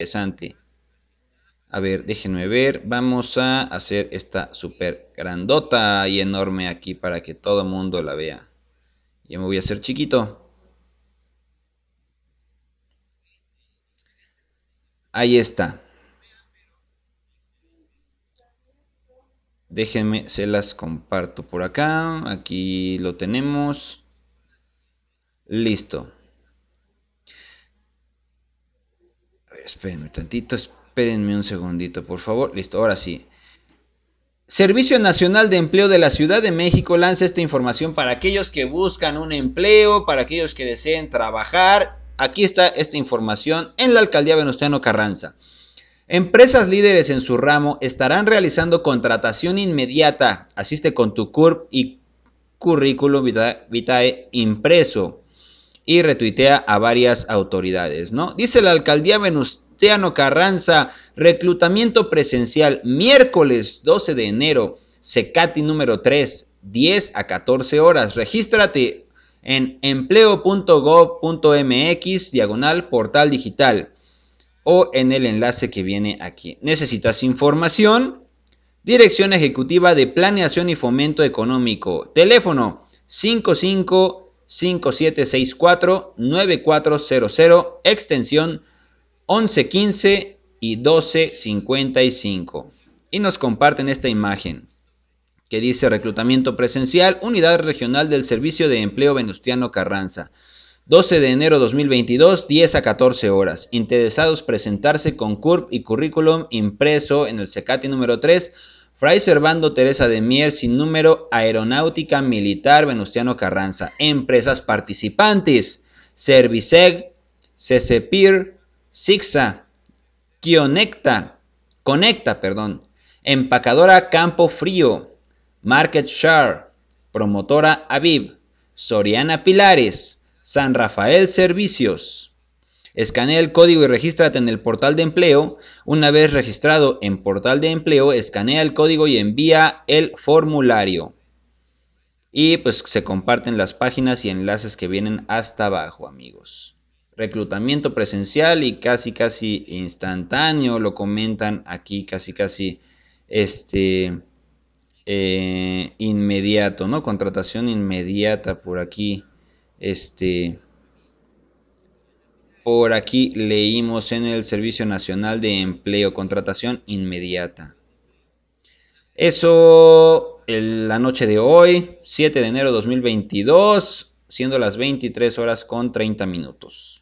interesante. A ver, déjenme ver. Vamos a hacer esta súper grandota y enorme aquí para que todo el mundo la vea. Ya me voy a hacer chiquito. Ahí está. Déjenme, se las comparto por acá. Aquí lo tenemos. Listo. A ver, espérenme tantito, espérenme un segundito, por favor. Listo, ahora sí. Servicio Nacional de Empleo de la Ciudad de México lanza esta información para aquellos que buscan un empleo, para aquellos que deseen trabajar. Aquí está esta información en la alcaldía Venustiano Carranza. Empresas líderes en su ramo estarán realizando contratación inmediata. Asiste con tu CURP y currículum vitae impreso y retuitea a varias autoridades, ¿no? Dice la alcaldía Venustiano Carranza, reclutamiento presencial miércoles 12 de enero, Secati número 3, 10 a 14 horas. Regístrate en empleo.gov.mx diagonal portal digital o en el enlace que viene aquí. ¿Necesitas información? Dirección Ejecutiva de Planeación y Fomento Económico. Teléfono 55 5764 9400 extensión 1115 y 1255. Y nos comparten esta imagen que dice reclutamiento presencial, unidad regional del Servicio de Empleo Venustiano Carranza. 12 de enero 2022, 10 a 14 horas. Interesados presentarse con CURP y currículum impreso en el SECATI número 3, Fray Servando Teresa de Mier, sin número Aeronáutica Militar Venustiano Carranza. Empresas participantes: Serviceg, CCPIR, Sixa, Kionecta, Conecta, perdón, Empacadora Campo Frío, Market Share, Promotora Aviv, Soriana Pilares, San Rafael Servicios. Escanea el código y regístrate en el portal de empleo. Una vez registrado en portal de empleo, escanea el código y envía el formulario. Y pues se comparten las páginas y enlaces que vienen hasta abajo, amigos. Reclutamiento presencial y casi casi instantáneo, lo comentan aquí casi casi este eh, inmediato, ¿no? Contratación inmediata por aquí. Este, por aquí leímos en el Servicio Nacional de Empleo, contratación inmediata. Eso la noche de hoy, 7 de enero de 2022, siendo las 23 horas con 30 minutos.